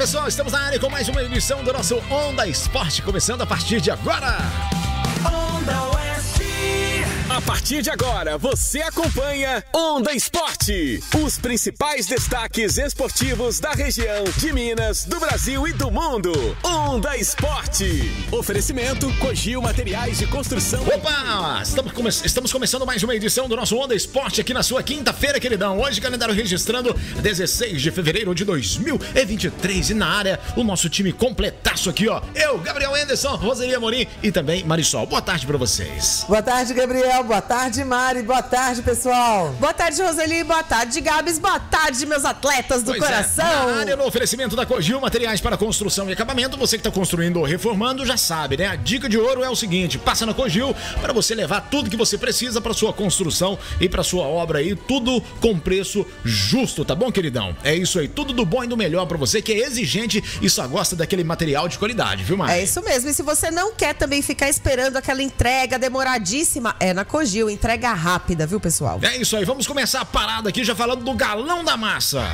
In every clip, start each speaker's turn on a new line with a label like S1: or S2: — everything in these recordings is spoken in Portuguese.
S1: pessoal, estamos na área com mais uma edição do nosso Onda Esporte, começando a partir de agora.
S2: A partir de agora, você acompanha Onda Esporte. Os principais destaques esportivos da região, de Minas, do Brasil e do mundo. Onda Esporte. Oferecimento Cogil Materiais de Construção.
S1: Opa! Estamos, come estamos começando mais uma edição do nosso Onda Esporte aqui na sua quinta-feira, queridão. Hoje, calendário registrando 16 de fevereiro de 2023. E na área, o nosso time completaço aqui, ó. Eu, Gabriel Anderson, Roseli Amorim e também Marisol. Boa tarde pra vocês.
S3: Boa tarde, Gabriel. Boa tarde, Mari. Boa tarde, pessoal.
S4: Boa tarde, Roseli. Boa tarde, Gabs. Boa tarde, meus atletas do
S1: Pois é,
S4: coração.
S1: na área, no oferecimento da Cogil, materiais para construção e acabamento. Você que está construindo ou reformando já sabe, né? A dica de ouro é o seguinte: passa na Cogil para você levar tudo que você precisa para sua construção e para sua obra aí, tudo com preço justo, tá bom, queridão? É isso aí, tudo do bom e do melhor para você que é exigente e só gosta daquele material de qualidade, viu, Mari?
S4: É isso mesmo. E se você não quer também ficar esperando aquela entrega demoradíssima, é na Cogil. Entrega rápida, viu, pessoal?
S1: É isso aí, vamos começar a parada aqui já falando do galão da massa.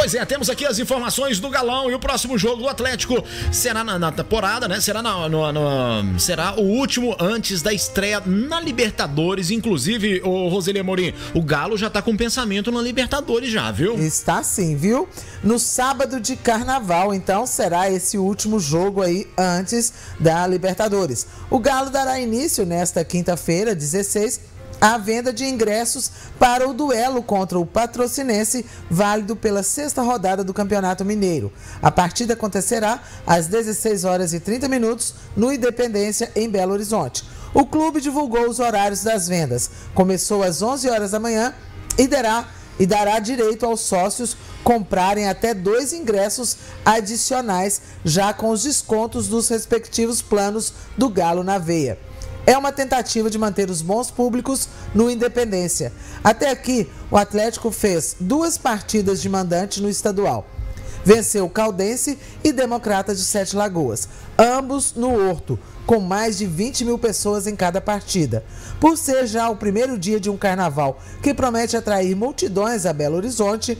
S1: Pois é, temos aqui as informações do galão e o próximo jogo do Atlético será na, na temporada, né? Será, na, no- no- será o último antes da estreia na Libertadores. Inclusive, o Roseli Amorim, o Galo já tá com pensamento na Libertadores já, viu?
S3: Está sim, viu? No sábado de carnaval, então, será esse último jogo aí antes da Libertadores. O Galo dará início nesta quinta-feira, 16, à venda de ingressos para o duelo contra o Patrocinense, válido pela sexta rodada do Campeonato Mineiro. A partida acontecerá às 16 horas e 30 minutos no Independência, em Belo Horizonte. O clube divulgou os horários das vendas. Começou às 11 horas da manhã e dará e dará direito aos sócios comprarem até dois ingressos adicionais, já com os descontos dos respectivos planos do Galo na veia. É uma tentativa de manter os bons públicos no Independência. Até aqui, o Atlético fez duas partidas de mandante no estadual. Venceu Caldense e Democrata de Sete Lagoas, ambos no Horto, com mais de 20 mil pessoas em cada partida. Por ser já o primeiro dia de um carnaval que promete atrair multidões a Belo Horizonte,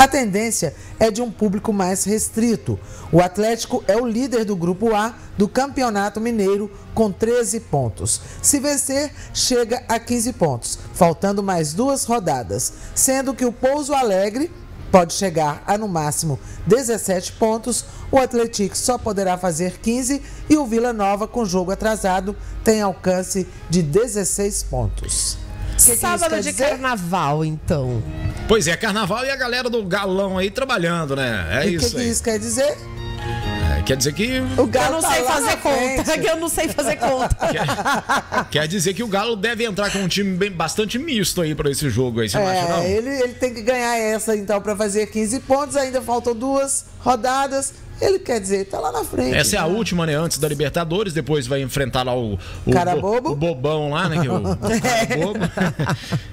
S3: a tendência é de um público mais restrito. O Atlético é o líder do Grupo A do Campeonato Mineiro com 13 pontos. Se vencer, chega a 15 pontos, faltando mais duas rodadas, sendo que o Pouso Alegre pode chegar a no máximo 17 pontos, o Atlético só poderá fazer 15 e o Vila Nova, com jogo atrasado, tem alcance de 16 pontos. Que isso
S4: Sábado
S3: quer
S4: de
S3: dizer?
S4: carnaval, então.
S1: Pois é, carnaval e a galera do galão aí trabalhando, né? É
S3: E o que,
S1: isso
S3: que isso quer dizer?
S1: É, quer dizer que
S3: O
S4: Eu
S3: Galo
S4: não
S3: tá
S4: sei fazer conta.
S3: frente.
S4: Que eu não sei fazer conta.
S1: Quer dizer que o Galo deve entrar com um time bem, bastante misto aí pra esse jogo aí, você não acha não?
S3: É, ele, ele tem que ganhar essa então para fazer 15 pontos, ainda faltam duas rodadas. Ele quer dizer, tá lá na frente.
S1: Essa é a última, né? Antes da Libertadores, depois vai enfrentar lá o. o
S3: Cara
S1: bo-
S3: bobo.
S1: O bobão lá, né? Que é o, o cara bobo.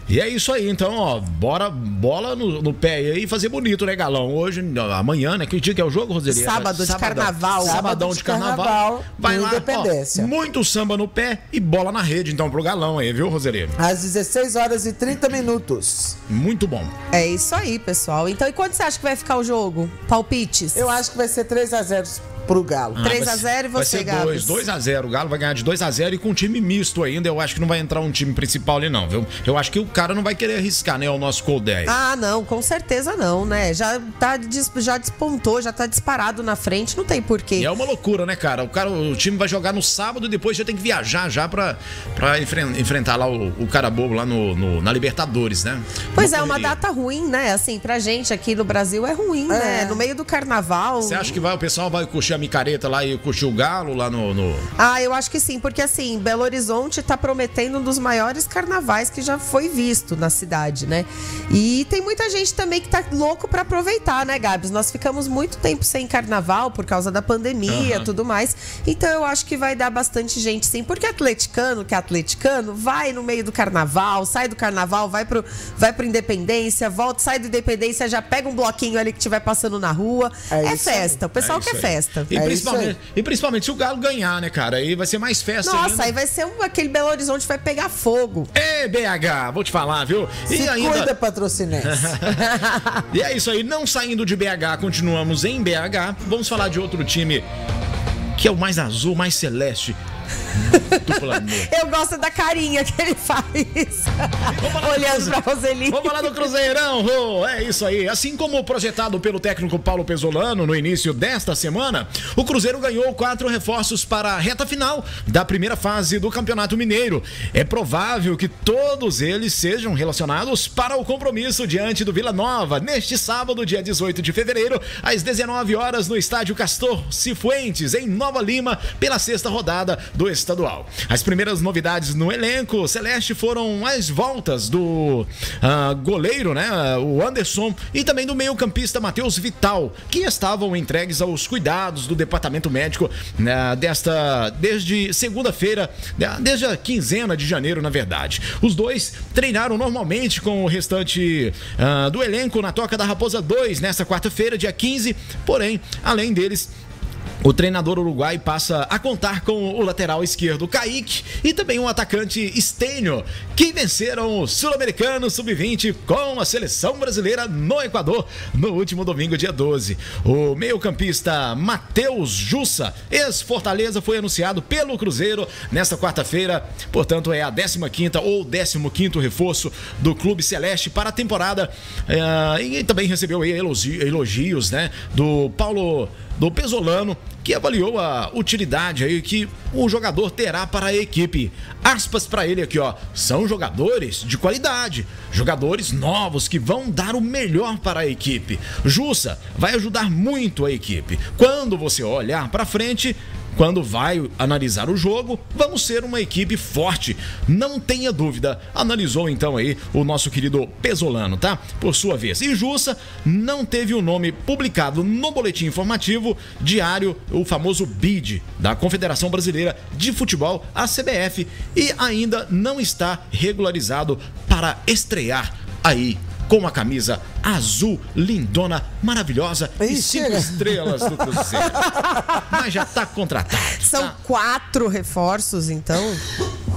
S1: e é isso aí, então, ó. Bora, bola no, no pé aí e fazer bonito, né, Galão? Hoje, amanhã, né? Que dia que é o jogo, Roseli?
S4: Sábado de carnaval.
S1: Sabadão de
S3: de
S1: carnaval.
S3: carnaval,
S1: Vai lá,
S3: Independência.
S1: ó, muito samba no pé e bola na rede, então, pro Galão aí, viu, Roseli?
S3: Às 16 horas e 30 minutos.
S1: Muito bom.
S4: É isso aí, pessoal. Então, e quanto você acha que vai ficar o jogo? Palpites?
S3: Eu acho que vai ser 3 a 0 pro Galo.
S1: Ah,
S4: 3
S1: vai
S4: a
S1: ser-
S4: 0 e você?
S1: 2, 2x0. O Galo vai ganhar de 2x0 e com um time misto ainda. Eu acho que não vai entrar um time principal ali, não, viu? Eu acho que o cara não vai querer arriscar, né? O nosso Coldé. aí.
S4: Ah, não, com certeza não, né? Já, tá, já despontou, já tá disparado na frente, não tem porquê.
S1: E é uma loucura, né, cara? O, cara? o time vai jogar no sábado e depois já tem que viajar já pra, pra enfren- enfrentar lá o, o cara bobo lá no, no- na Libertadores, né?
S4: Pois é, uma data ruim, né? Assim, pra gente aqui no Brasil é ruim,
S3: É.
S4: né? No meio do carnaval.
S1: Você acha que vai, o pessoal vai curtir a micareta lá e curtir o galo lá no. no-
S4: Ah, eu acho que sim, porque assim, Belo Horizonte tá prometendo um dos maiores carnavais que já foi visto na cidade, né? E tem muita gente também que tá louco pra aproveitar, né, Gabs? Nós ficamos muito tempo sem carnaval por causa da pandemia
S1: Aham.
S4: tudo mais. Então eu acho que vai dar bastante gente sim, porque atleticano, que é atleticano, vai no meio do carnaval, sai do carnaval, vai pro, vai pro Independência, volta, sai do Independência, já pega um bloquinho ali que tiver passando na rua.
S3: É
S4: É,
S3: isso aí.
S4: festa, o pessoal
S1: É
S4: quer
S1: aí.
S4: festa.
S1: E,
S3: É
S1: principalmente, e principalmente se o Galo ganhar, né, cara? Aí vai ser mais festa
S4: Nossa,
S1: ainda.
S4: aí vai ser um, aquele Belo Horizonte vai pegar fogo.
S1: Ei, BH, vou te falar, viu?
S3: Se
S1: e ainda.
S3: cuida, patrocinense.
S1: E é isso aí, não saindo de BH, continuamos em BH. Vamos falar de outro time que é o mais azul, mais celeste.
S4: Eu gosto da carinha que ele faz. Olhando pra Roseli.
S1: Vamos falar do Cruzeirão, Rô. É isso aí. Assim como projetado pelo técnico Paulo Pesolano no início desta semana, o Cruzeiro ganhou quatro reforços para a reta final da primeira fase do Campeonato Mineiro. É provável que todos eles sejam relacionados para o compromisso diante do Vila Nova neste sábado, dia 18 de fevereiro, às 19 horas no estádio Castor Cifuentes, em Nova Lima, pela sexta rodada do estadual. As primeiras novidades no elenco celeste foram as voltas do ah, goleiro, né, o Anderson, e também do meio-campista Matheus Vital, que estavam entregues aos cuidados do departamento médico né, desta desde segunda-feira, né, desde a quinzena de janeiro, na verdade. Os dois treinaram normalmente com o restante ah, do elenco na Toca da Raposa 2 nesta quarta-feira, dia 15, porém, além deles, o treinador uruguai passa a contar com o lateral esquerdo Kaique e também o atacante Stênio, que venceram o Sul-Americano Sub-20 com a seleção brasileira no Equador no último domingo, dia 12. O meio-campista Matheus Jussa, ex-Fortaleza, foi anunciado pelo Cruzeiro nesta quarta-feira, portanto é a 15ª ou 15º reforço do Clube Celeste para a temporada eh, e também recebeu elogios né, do Paulo do Pesolano, que avaliou a utilidade aí que o jogador terá para a equipe. Aspas para ele aqui, ó. São jogadores de qualidade, jogadores novos que vão dar o melhor para a equipe. Jussa vai ajudar muito a equipe. Quando você olhar para frente, quando vai analisar o jogo, vamos ser uma equipe forte. Não tenha dúvida. Analisou então aí o nosso querido Pesolano, tá? Por sua vez. E Jussa não teve o nome publicado no boletim informativo diário, o famoso BID, da Confederação Brasileira de Futebol, a CBF, e ainda não está regularizado para estrear aí com a camisa azul, lindona, maravilhosa e cinco
S3: chega.
S1: estrelas do Cruzeiro. Mas já tá contratado.
S4: São
S1: tá?
S4: quatro reforços, então.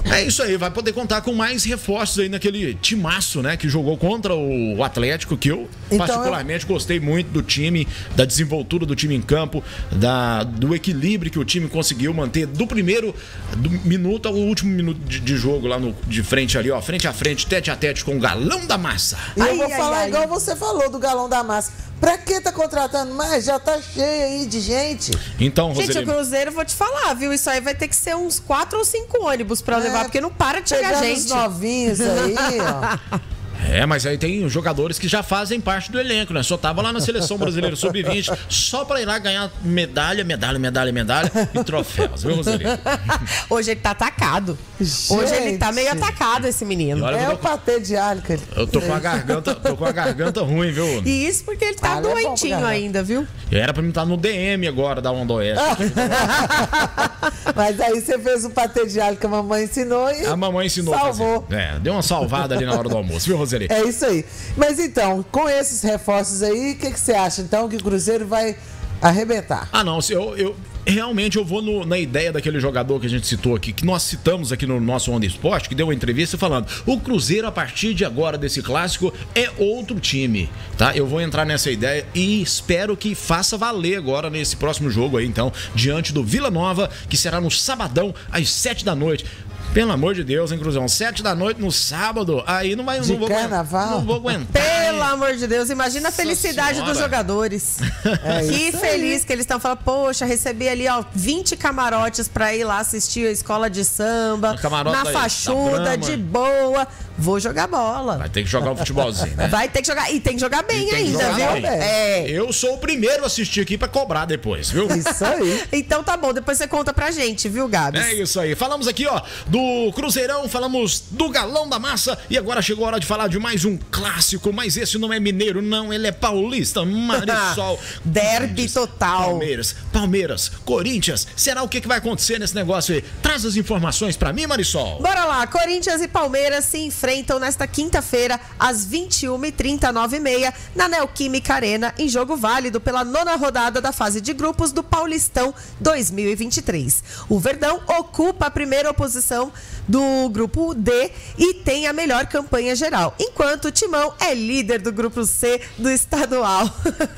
S1: É isso aí, vai poder contar com mais reforços aí naquele timaço, né? Que jogou contra o Atlético, que eu
S3: Então,
S1: particularmente gostei muito do time, da desenvoltura do time em campo, da, do equilíbrio que o time conseguiu manter do primeiro do minuto ao último minuto de, de jogo lá no, de frente ali, ó, frente a frente, tete a tete com o galão da massa.
S3: E
S4: Ai,
S3: eu vou
S4: ai,
S3: falar
S4: ai.
S3: igual você falou do galão da massa. Pra que tá contratando mais? Já tá cheio aí de gente.
S1: Então,
S4: Gente, o Cruzeiro, vou te falar, viu? Isso aí vai ter que ser uns quatro ou cinco ônibus pra
S3: É,
S4: levar, porque não para de chegar
S3: Pegando os
S4: gente.
S3: novinhos aí, ó.
S1: É, mas aí tem jogadores que já fazem parte do elenco, né? Só tava lá na seleção brasileira sub-20 só pra ir lá ganhar medalha, medalha, medalha, medalha e troféus, viu, Roselino?
S4: Hoje ele tá atacado. Hoje ele tá
S3: Gente.
S4: meio atacado, esse menino.
S1: Olha-
S3: É o
S1: tô-
S3: patê de alho que ele...
S1: Eu tô com a garganta, tô com a garganta ruim, viu?
S4: E isso porque ele tá
S3: Ah, é
S4: doentinho
S3: caramba.
S4: ainda, viu?
S1: Era pra mim estar no DM agora da Onda Oeste.
S3: Mas aí você fez o patê de alho que a mamãe ensinou e
S1: A mamãe ensinou
S3: salvou.
S1: fazer. É, deu uma salvada ali na hora do almoço, viu, Roseli?
S3: É isso aí. Mas então, com esses reforços aí, o que, que você acha então que o Cruzeiro vai arrebentar?
S1: Ah, não, eu, eu realmente eu vou no- na ideia daquele jogador que a gente citou aqui, que nós citamos aqui no nosso Onda Esporte, que deu uma entrevista falando: o Cruzeiro, a partir de agora desse clássico, é outro time, tá? Eu vou entrar nessa ideia e espero que faça valer agora nesse próximo jogo aí, então, diante do Vila Nova, que será no sabadão, às sete da noite. Pelo amor de Deus, hein, Cruzão? Sete da noite no sábado, aí não vai.
S3: De
S1: não vou, aguentar-
S3: carnaval?
S1: Não vou aguentar.
S4: Pelo amor de Deus, imagina a felicidade
S1: Senhora.
S4: dos jogadores.
S3: É
S4: que
S3: isso aí.
S4: feliz que eles estão falando, poxa, recebi ali, ó, 20 camarotes pra ir lá assistir a escola de samba, na
S1: da- da
S4: fachuda, de boa. Vou jogar bola.
S1: Vai ter que jogar um futebolzinho, né?
S4: Vai ter que jogar. E tem que jogar bem ainda,
S1: jogar
S4: viu?
S1: bem.
S4: É.
S1: Eu sou o primeiro a assistir aqui pra cobrar depois, viu?
S3: Isso aí.
S4: Então tá bom, depois você conta pra gente, viu, Gabs?
S1: É isso aí. Falamos aqui, ó, do Cruzeirão, falamos do Galão da Massa e agora chegou a hora de falar de mais um clássico, mas esse não é mineiro, não, ele é paulista, Marisol.
S4: Derby total.
S1: Palmeiras, Palmeiras, Corinthians. Será o que, que vai acontecer nesse negócio aí? Traz as informações pra mim, Marisol.
S4: Bora lá, Corinthians e Palmeiras se enfrentam enfrentam nesta quinta-feira, às 21h30, 9h30, na Neoquímica Arena, em jogo válido pela nona rodada da fase de grupos do Paulistão 2023. O Verdão ocupa a primeira posição do grupo D e tem a melhor campanha geral, enquanto o Timão é líder do grupo C do estadual.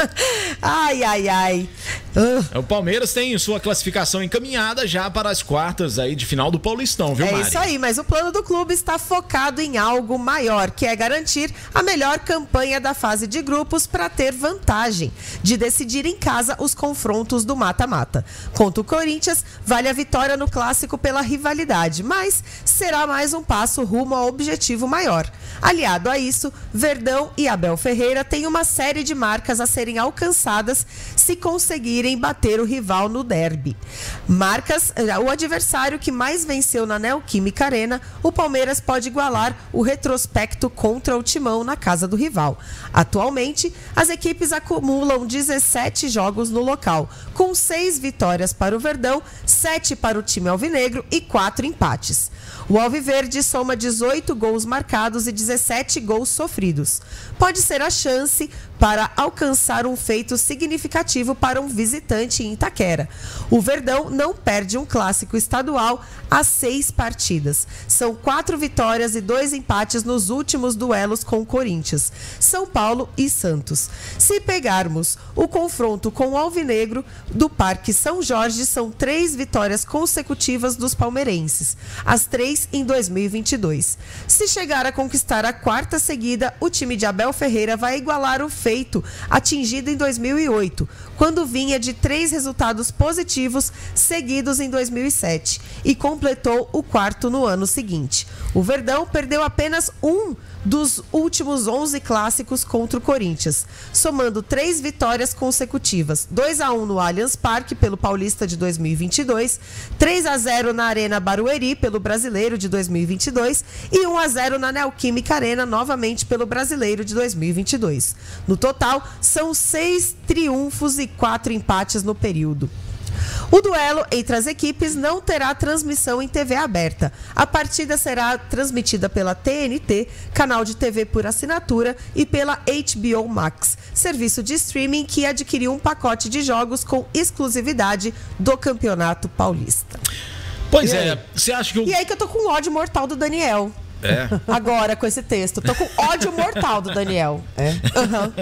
S4: ai, ai, ai. Ah.
S1: O Palmeiras tem sua classificação encaminhada já para as quartas aí de final do Paulistão, viu,
S4: É
S1: Mari?
S4: isso aí, mas o plano do clube está focado em algo maior, que é garantir a melhor campanha da fase de grupos para ter vantagem de decidir em casa os confrontos do mata-mata. Contra o Corinthians, vale a vitória no clássico pela rivalidade, mas será mais um passo rumo ao objetivo maior. Aliado a isso, Verdão e Abel Ferreira têm uma série de marcas a serem alcançadas se conseguirem bater o rival no derby. Marcas, eh, o adversário que mais venceu na Neoquímica Arena, o Palmeiras pode igualar o retrospecto contra o Timão na casa do rival. Atualmente, as equipes acumulam 17 jogos no local, com 6 vitórias para o Verdão, 7 para o time alvinegro e 4 empates. O Alviverde soma 18 gols marcados e 17 gols sofridos. Pode ser a chance para alcançar um feito significativo para um visitante em Itaquera. O Verdão não perde um clássico estadual há seis partidas. São quatro vitórias e dois empates nos últimos duelos com o Corinthians, São Paulo e Santos. Se pegarmos o confronto com o Alvinegro do Parque São Jorge, são três vitórias consecutivas dos palmeirenses, as três em 2022. Se chegar a conquistar a quarta seguida, o time de Abel Ferreira vai igualar o feito atingido em 2008, quando vinha de três resultados positivos seguidos em 2007 e completou o quarto no ano seguinte. O Verdão perdeu apenas um dos últimos 11 clássicos contra o Corinthians, somando três vitórias consecutivas: 2 a 1 no Allianz Parque pelo Paulista de 2022, 3 a 0 na Arena Barueri pelo Brasileiro de 2022 e 1 a 0 na Neoquímica Arena novamente pelo Brasileiro de 2022. No total, são seis triunfos e quatro empates no período. O duelo entre as equipes não terá transmissão em TV aberta. A partida será transmitida pela TNT, canal de TV por assinatura, e pela HBO Max, serviço de streaming que adquiriu um pacote de jogos com exclusividade do Campeonato Paulista.
S1: Pois
S3: E
S1: é,
S3: aí?
S1: você acha que o.
S4: E aí que eu tô com ódio mortal do Daniel.
S1: É.
S4: Agora, com esse texto. Tô com ódio mortal do Daniel.
S3: É?
S4: Aham.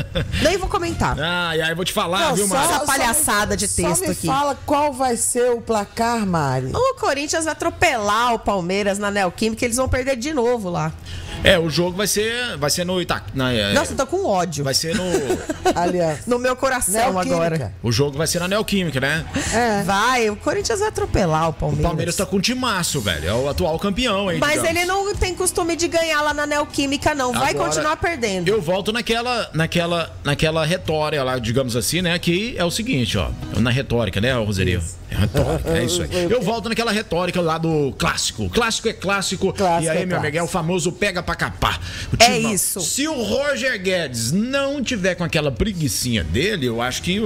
S4: Nem vou comentar.
S1: Ai, ai, vou te falar,
S3: Não,
S1: viu,
S3: só-
S1: Mari?
S4: Essa palhaçada de
S3: só
S4: texto
S3: me
S4: aqui.
S3: fala qual vai ser o placar, Mari.
S4: O Corinthians vai atropelar o Palmeiras na Neoquímica, eles vão perder de novo lá.
S1: É, o jogo vai ser, vai ser no Ita... na, é,
S4: Nossa, eu tô com ódio.
S1: vai ser no
S3: Aliás.
S4: No meu coração
S3: Neoquímica.
S4: agora.
S1: o jogo vai ser na Neoquímica, né?
S3: É.
S4: Vai, o Corinthians vai atropelar o
S1: O
S4: Palmeiras.
S1: Palmeiras tá com um timaço, velho. É o atual campeão, hein?
S4: Mas
S1: digamos.
S4: ele não tem costume de ganhar lá na Neoquímica, não. Vai
S1: Agora,
S4: continuar perdendo.
S1: Eu volto naquela, naquela, naquela retórica lá, digamos assim, né? Que é o seguinte, ó. Na retórica, né, Roserio? É retórica, é isso aí. Eu volto naquela retórica lá do clássico. Clássico é clássico.
S3: Clássico
S1: e aí,
S3: é
S1: meu amigo, é o
S3: clássico.
S1: famoso pega pra capar. O
S4: É
S1: timão.
S4: isso.
S1: Se o Roger Guedes não tiver com aquela preguicinha dele, eu acho que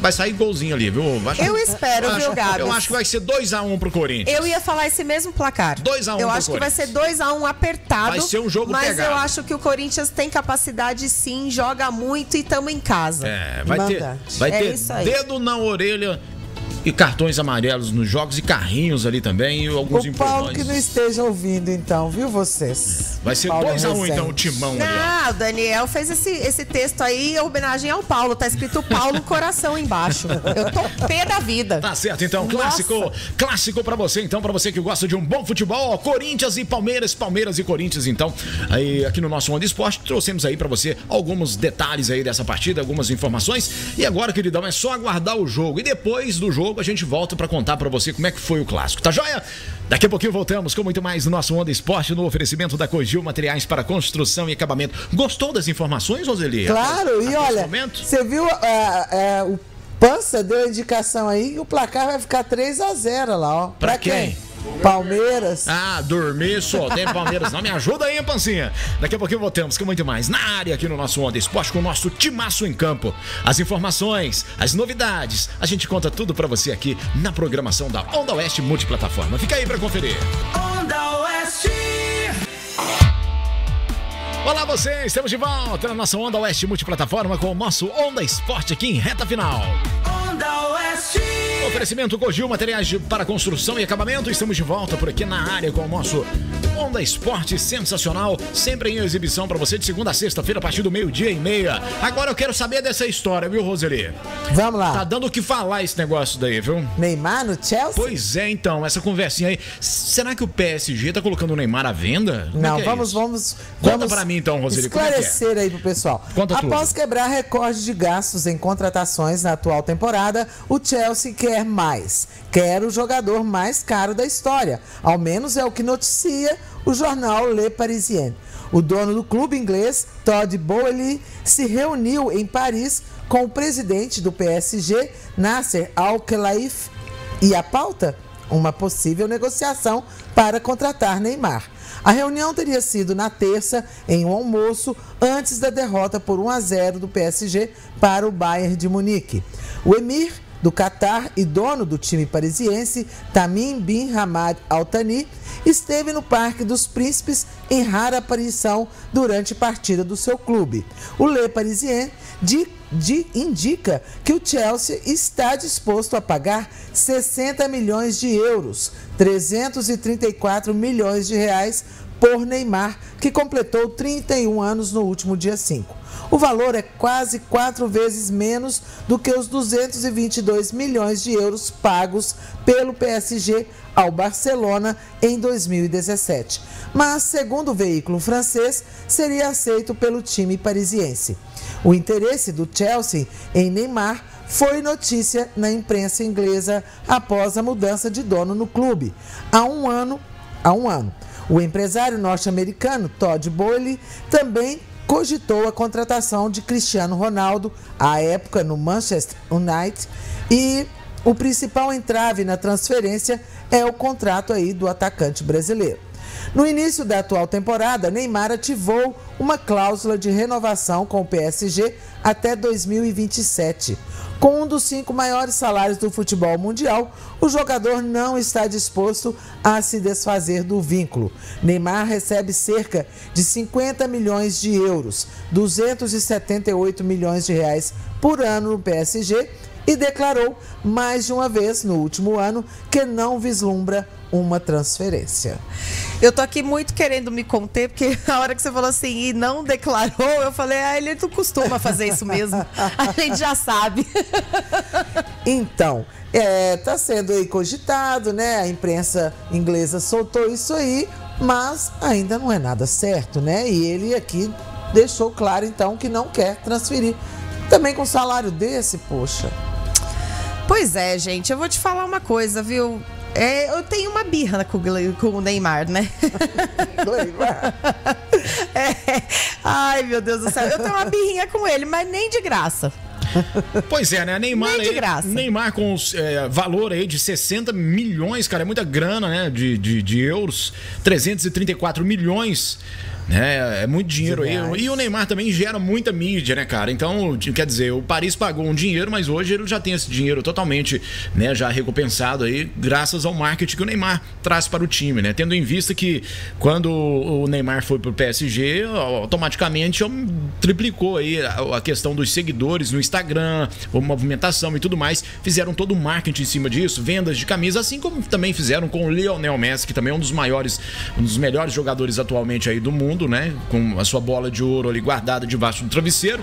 S1: vai- sair golzinho ali, viu? Acho-
S4: Eu espero,
S1: eu
S4: viu,
S1: acho-
S4: Gabs?
S1: Eu acho que vai ser 2x1 pro Corinthians.
S4: Eu ia falar esse mesmo placar.
S1: 2 a 1
S4: Eu
S1: pro
S4: acho que vai ser
S1: Corinthians.
S4: 2 a 1 apertado.
S1: Vai ser um jogo
S4: Mas
S1: pegado.
S4: eu acho que o Corinthians tem capacidade sim, joga muito e tamo em casa.
S1: É, vai ter,
S3: Mandante.
S1: vai
S4: É
S1: ter
S4: isso aí.
S1: dedo na orelha e cartões amarelos nos jogos e carrinhos ali também e alguns
S3: O Paulo que não esteja ouvindo, então, viu vocês?
S1: Vai ser
S3: Paulo
S1: 2x1
S3: Rezende.
S1: então o timão ali, ó.
S4: Ah, o Daniel fez esse, esse texto aí em homenagem ao Paulo. Tá escrito Paulo coração embaixo. Eu tô pé da vida.
S1: Tá certo, então, clássico, clássico pra você, então, pra você que gosta de um bom futebol, ó, Corinthians e Palmeiras, Palmeiras e Corinthians, então, aí aqui no nosso Onda Esporte, trouxemos aí pra você alguns detalhes aí dessa partida, algumas informações, e agora, queridão, é só aguardar o jogo, e depois do jogo a gente volta pra contar pra você como é que foi o clássico, tá joia? Daqui a pouquinho voltamos com muito mais do nosso Onda Esporte, no oferecimento da Cogil Materiais para Construção e Acabamento. Gostou das informações, Roseli?
S3: Claro,
S1: Até
S3: e olha, você viu é, é, o Pança deu a indicação aí que o placar vai ficar 3 a 0 lá, ó.
S1: Pra quem?
S3: Palmeiras.
S1: Ah, dormir só tem Palmeiras. Não me ajuda aí, Pancinha. Daqui a pouquinho voltamos com muito mais na área aqui no nosso Onda Esporte com o nosso timaço em campo. As informações, as novidades, a gente conta tudo pra você aqui na programação da Onda Oeste Multiplataforma. Fica aí pra conferir.
S5: Onda Oeste.
S1: Olá você, estamos de volta na nossa Onda Oeste Multiplataforma com o nosso Onda Esporte aqui em reta final.
S5: Oeste.
S1: Oferecimento Cogil, materiais para construção e acabamento. Estamos de volta por aqui na área com o nosso Onda Esporte sensacional, sempre em exibição para você de segunda a sexta-feira a partir do meio-dia e meia. Agora eu quero saber dessa história, viu, Roseli?
S3: Vamos lá.
S1: Tá dando o que falar esse negócio daí, viu?
S3: Neymar no Chelsea?
S1: Pois é, então, essa conversinha aí. Será que o PSG tá colocando o Neymar à venda? Como é
S3: Não,
S1: que é
S3: vamos, vamos,
S1: Conta
S3: vamos
S1: pra mim, então, Roseli, é é?
S3: Esclarecer aí pro pessoal.
S1: Conta tudo.
S3: Após quebrar recorde de gastos em contratações na atual temporada, o Chelsea quer mais. Quer o jogador mais caro da história. Ao menos é o que noticia o jornal Le Parisien. O dono do clube inglês, Todd Bowley, se reuniu em Paris com o presidente do PSG, Nasser Al-Khelaifi, e a pauta? Uma possível negociação para contratar Neymar. A reunião teria sido na terça, em um almoço, antes da derrota por 1 a 0 do PSG para o Bayern de Munique. O emir do Catar e dono do time parisiense, Tamim bin Hamad Al Thani, esteve no Parque dos Príncipes em rara aparição durante partida do seu clube. O Le Parisien di- di- indica que o Chelsea está disposto a pagar 60 milhões de euros, 334 milhões de reais por Neymar, que completou 31 anos no último dia 5. O valor é quase quatro vezes menos do que os 222 milhões de euros pagos pelo PSG ao Barcelona em 2017. Mas, segundo o veículo francês, seria aceito pelo time parisiense. O interesse do Chelsea em Neymar foi notícia na imprensa inglesa após a mudança de dono no clube. Há um ano, há um ano. O empresário norte-americano Todd Bowley também cogitou a contratação de Cristiano Ronaldo, à época no Manchester United, e o principal entrave na transferência é o contrato aí do atacante brasileiro. No início da atual temporada, Neymar ativou uma cláusula de renovação com o PSG até 2027. Com um dos cinco maiores salários do futebol mundial, o jogador não está disposto a se desfazer do vínculo. Neymar recebe cerca de 50 milhões de euros, 278 milhões de reais por ano no PSG e declarou mais de uma vez no último ano que não vislumbra uma transferência.
S4: Eu tô aqui muito querendo me conter, porque a hora que você falou assim e não declarou, eu falei, ah, ele não costuma fazer isso mesmo. A gente já sabe.
S3: Então, é, tá sendo aí cogitado, né? A imprensa inglesa soltou isso aí, mas ainda não é nada certo, né? E ele aqui deixou claro, então, que não quer transferir. Também com salário desse, poxa.
S4: Pois é, gente, eu vou te falar uma coisa, viu? É, eu tenho uma birra com, o Gle- com o Neymar, né? É. Ai, meu Deus do céu. Eu tenho uma birrinha com ele, mas nem de graça.
S1: Pois é, né? Neymar
S4: Nem de
S1: aí,
S4: graça.
S1: Neymar com é, valor aí de 60 milhões, cara, é muita grana, né? De, de, de euros. 334 milhões. Né, é muito dinheiro aí. E o Neymar também gera muita mídia, né, cara? Então, quer dizer, o Paris pagou um dinheiro, mas hoje ele já tem esse dinheiro totalmente, né, já recompensado aí, graças ao marketing que o Neymar traz para o time, né? Tendo em vista que quando o Neymar foi pro PSG, automaticamente triplicou aí a, a questão dos seguidores no Instagram, a movimentação e tudo mais. Fizeram todo o marketing em cima disso, vendas de camisa, assim como também fizeram com o Lionel Messi, que também é um dos maiores, um dos melhores jogadores atualmente aí do mundo, né? Com a sua bola de ouro ali guardada debaixo do travesseiro.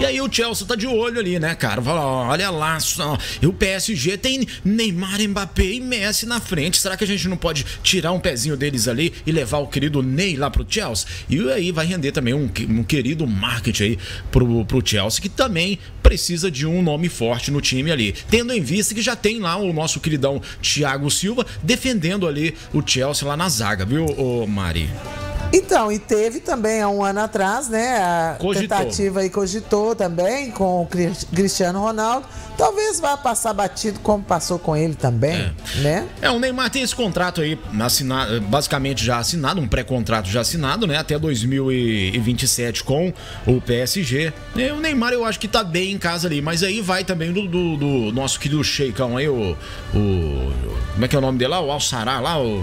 S1: E aí o Chelsea tá de olho ali, né, cara? Fala, olha lá só, e o PSG tem Neymar, Mbappé e Messi na frente. Será que a gente não pode tirar um pezinho deles ali e levar o querido Ney lá pro Chelsea? E aí vai render também um, um querido marketing aí pro, pro Chelsea, que também precisa de um nome forte no time ali. Tendo em vista que já tem lá o nosso queridão Thiago Silva defendendo ali o Chelsea lá na zaga, viu, ô Mari?
S3: Então, e teve também há um ano atrás, né? A
S1: Cogitou.
S3: tentativa aí cogitou também com o Cris- Cristiano Ronaldo. Talvez vá passar batido como passou com ele também, né?
S1: É, o Neymar tem esse contrato aí assinado, basicamente já assinado, um pré-contrato já assinado, né? Até 2027 com o PSG. E o Neymar eu acho que tá bem em casa ali, mas aí vai também do, do- do nosso querido Sheikão aí, o, o. Como é que é o nome dele lá? O Al-Sará lá, o.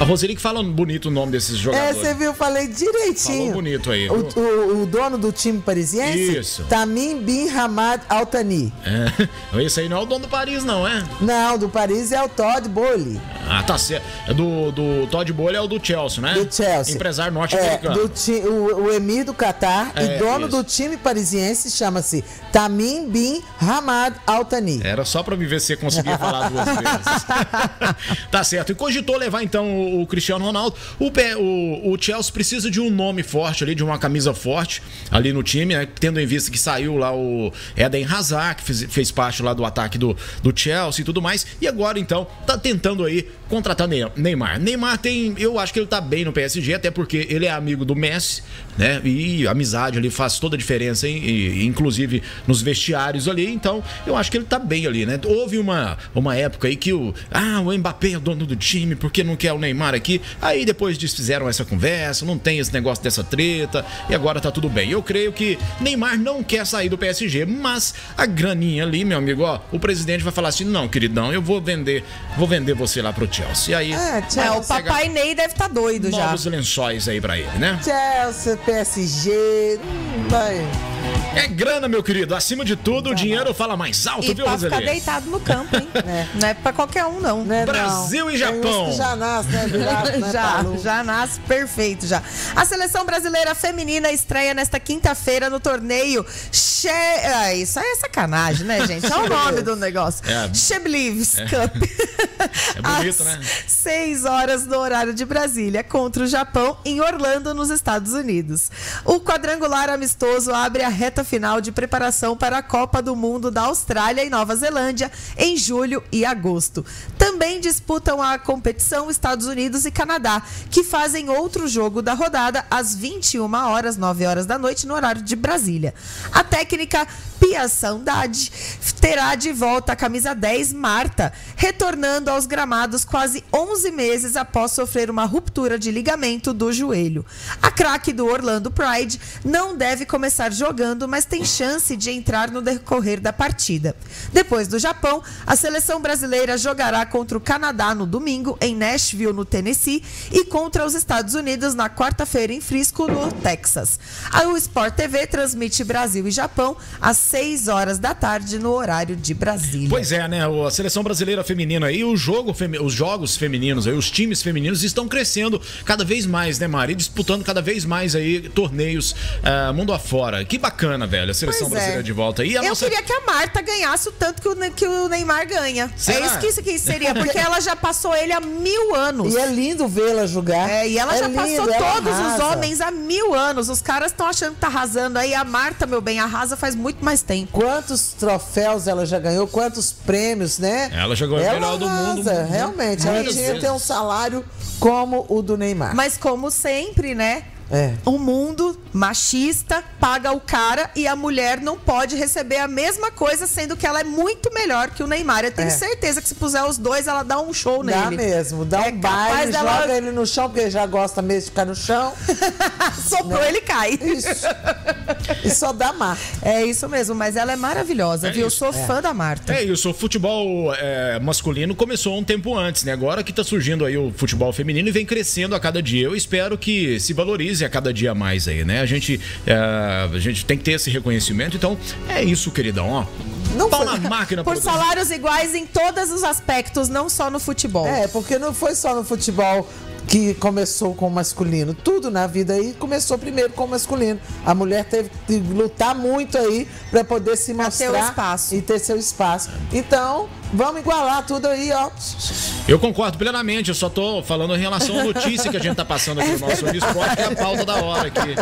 S1: A Roseli que fala bonito o nome desses
S3: É,
S1: jogadores.
S3: você Inclusive, eu falei direitinho.
S1: Falou bonito aí.
S3: O, o- o dono do time parisiense?
S1: Isso.
S3: Tamim Bin Hamad Altani.
S1: É. Esse aí não é o dono do Paris, não, é?
S3: Não, do Paris é o Todd Bowley.
S1: Ah, tá certo. É do, do Todd Bowley é o do Chelsea, né?
S3: Do Chelsea.
S1: Empresário
S3: É,
S1: norte-americano.
S3: ti- o, o emir do Catar
S1: É,
S3: e dono
S1: isso.
S3: do time parisiense chama-se Tamim Bin Hamad Altani.
S1: Era só pra me ver se você conseguia falar duas vezes. tá certo. E cogitou levar então o, Cristiano Ronaldo. O, o, o Chelsea precisa de um nome forte ali, de uma camisa forte ali no time, né? Tendo em vista que saiu lá o Eden Hazard, que fez, fez parte lá do ataque do, do Chelsea e tudo mais. E agora então tá tentando aí contratar Ney- Neymar. Neymar tem, eu acho que ele tá bem no PSG, até porque ele é amigo do Messi, né? E amizade ali faz toda a diferença, hein? Inclusive nos vestiários ali. Então, eu acho que ele tá bem ali, né? Houve uma, uma época aí que o. Ah, o Mbappé é dono do time, por que não quer o Neymar aqui? Aí depois desfizeram essa conversa, não tem esse negócio dessa treta, e agora tá tudo bem. Eu creio que Neymar não quer sair do PSG, mas a graninha ali, meu amigo, ó, o presidente vai falar assim: não, queridão, eu vou vender, vou vender você lá pro Chelsea. E aí.
S3: É,
S4: É,
S3: Chelsea,
S4: o papai Ney deve estar doido já.
S1: Novos lençóis aí pra ele, né?
S3: Chelsea, PSG, hum, vai.
S1: É grana, meu querido. Acima de tudo, o dinheiro fala mais alto,
S4: E
S1: viu,
S4: pra ficar deitado no campo, hein? Não é pra qualquer um, não.
S3: Né,
S1: Brasil
S3: não.
S1: e Japão.
S3: já nasce, né, virado, né,
S4: já,
S3: Paulo?
S4: já nasce perfeito já. A seleção brasileira feminina estreia nesta quinta-feira no torneio Che... Ah, isso aí é sacanagem, né, gente? É o nome do negócio.
S1: É.
S4: Cheblives Cup.
S1: É bonito,
S4: Às
S1: né?
S4: 6 horas do horário de Brasília, contra o Japão, em Orlando, nos Estados Unidos. O quadrangular amistoso abre a reta final de preparação para a Copa do Mundo da Austrália e Nova Zelândia em julho e agosto. Também disputam a competição Estados Unidos e Canadá, que fazem outro jogo da rodada às 21 horas, 9 horas da noite, no horário de Brasília. A técnica Pia Sandade terá de volta a camisa 10 Marta, retornando aos gramados quase 11 meses após sofrer uma ruptura de ligamento do joelho. A craque do Orlando Pride não deve começar jogando, mas tem chance de entrar no decorrer da partida. Depois do Japão, a seleção brasileira jogará contra o Canadá no domingo em Nashville, no Tennessee, e contra os Estados Unidos na quarta-feira em Frisco, no Texas. A o Sport TV transmite Brasil e Japão às 6 horas da tarde no horário de Brasília.
S1: Pois é, né? A seleção brasileira feminina aí, o jogo, os jogos femininos aí, os times femininos estão crescendo cada vez mais, né, Mari? Disputando cada vez mais aí torneios ah, mundo afora. Que bacana, velho, a seleção
S4: Pois é.
S1: brasileira de volta. E a
S4: Eu
S1: nossa.
S4: queria que a Marta ganhasse o tanto que o, que o Neymar ganha.
S1: Será?
S4: É isso que isso que seria, porque ela já passou ele há mil anos.
S3: E é lindo vê-la jogar.
S4: É, e ela
S3: É
S4: já
S3: lindo,
S4: passou
S3: ela
S4: todos os
S3: arrasa.
S4: homens há mil anos. Os caras estão achando que tá arrasando aí. A Marta, meu bem, arrasa faz muito mais tempo.
S3: Quantos troféus ela já ganhou, quantos prêmios, né?
S1: Ela já ganhou o melhor do mundo,
S3: Realmente, ela tinha que ter um salário como o do Neymar.
S4: Mas como sempre, né?
S3: É.
S4: O mundo machista paga o cara e a mulher não pode receber a mesma coisa, sendo que ela é muito melhor que o Neymar. Eu tenho
S3: É.
S4: certeza que se puser os dois, ela dá um show
S3: Dá
S4: nele.
S3: mesmo, dá
S4: É
S3: um baile,
S4: dela-
S3: joga ele no chão, porque ele já gosta mesmo de ficar no chão.
S4: Soprou, ele cai.
S3: Isso. e só dá mar.
S4: É isso mesmo, mas ela é maravilhosa,
S1: É
S4: viu? Eu
S1: isso.
S4: sou fã da Marta.
S1: É isso, o futebol é, masculino começou um tempo antes, né? Agora que tá surgindo aí o futebol feminino e vem crescendo a cada dia. Eu espero que se valorize a cada dia mais aí, né? A gente, é, a gente tem que ter esse reconhecimento. Então, é isso, queridão, ó.
S3: Não
S1: Pau
S3: foi-
S1: na máquina,
S4: Por
S1: produção.
S4: salários iguais em todos os aspectos, não só no futebol.
S3: É, porque não foi só no futebol que começou com o masculino. Tudo na vida aí começou primeiro com o masculino. A mulher teve que lutar muito aí para poder se
S4: Pra ter o
S3: mostrar
S4: espaço.
S3: e ter seu espaço. Então, vamos igualar tudo aí, ó.
S1: Eu concordo plenamente, eu só tô falando em relação à notícia que a gente tá passando aqui no nosso esporte, que é a pauta da hora aqui.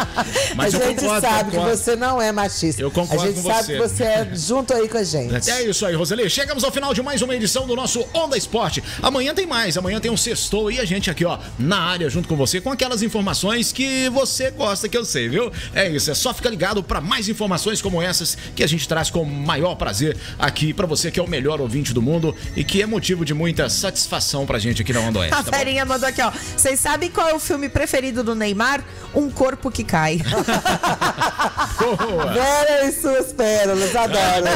S1: Mas
S3: a gente
S1: concordo,
S3: sabe
S1: concordo.
S3: que você não é machista.
S1: Eu concordo
S3: A gente
S1: com
S3: sabe
S1: você.
S3: que você é junto aí com a gente.
S1: É isso aí, Roseli. Chegamos ao final de mais uma edição do nosso Onda Esporte. Amanhã tem mais, amanhã tem um sextou e a gente aqui, ó, na área junto com você, com aquelas informações que você gosta, que eu sei, viu? É isso, é só ficar ligado para mais informações como essas que a gente traz com o maior prazer aqui para você que é o melhor ouvinte do mundo e que é motivo de muita satisfação pra gente aqui na Onda Oeste.
S4: A
S1: Tá?
S4: Ferinha mandou aqui, ó. Vocês sabem qual é o filme preferido do Neymar? Um Corpo que Cai.
S1: Boa.
S3: Vera e suas pérolas, adoro.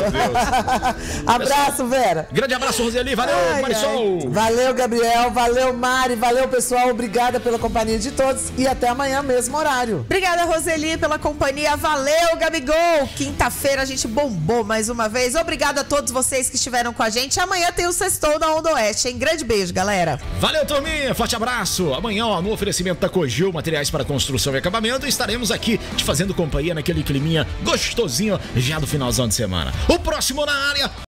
S3: abraço, Vera.
S1: Grande abraço, Roseli. Valeu,
S3: Ai,
S1: Marisol.
S3: ai. Valeu, Gabriel. Valeu, Mari. Valeu, pessoal. Obrigada pela companhia de todos. E até amanhã, mesmo horário.
S4: Obrigada, Roseli, pela companhia. Valeu, Gabigol. Quinta-feira a gente bombou mais uma vez. Obrigada a todos vocês que estiveram com a gente. Amanhã tem o Sextou da Onda Oeste, hein? Grande beijo, galera.
S1: Valeu, turminha. Forte abraço. Amanhã, ó, no oferecimento da Cogil, materiais para construção e acabamento, estaremos aqui te fazendo companhia naquele climinha gostosinho já do finalzão de semana. O próximo na área